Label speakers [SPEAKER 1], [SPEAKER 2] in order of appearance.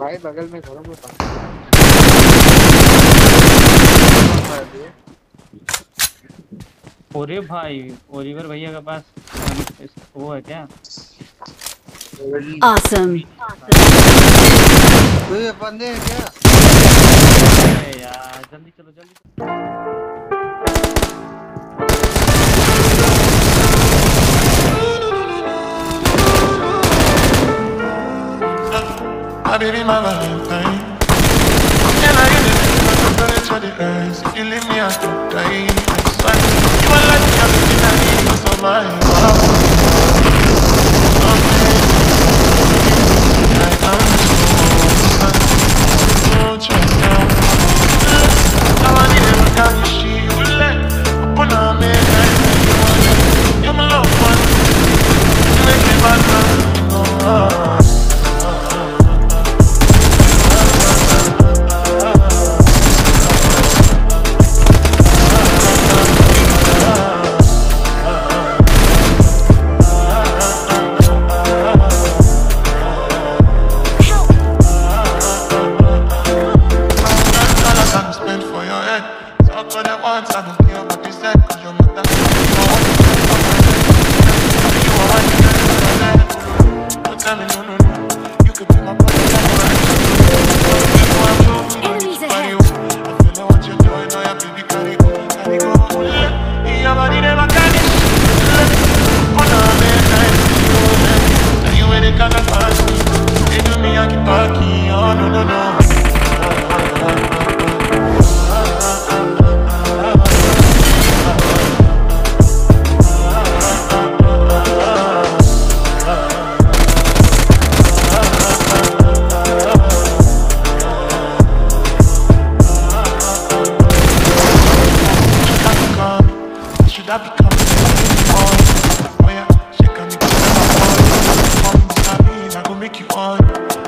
[SPEAKER 1] भाई बगल में घरों में
[SPEAKER 2] अरे भाई ओरिवर भैया के पास वो है क्या?
[SPEAKER 3] ऑसम
[SPEAKER 4] तो ये बंदे हैं क्या?
[SPEAKER 2] यार जल्दी चलो जल्दी
[SPEAKER 5] My baby, my valentine. I get it? I'm to the earth. If you leave me, I could die. Oh yeah, she can I mean, I go make you on.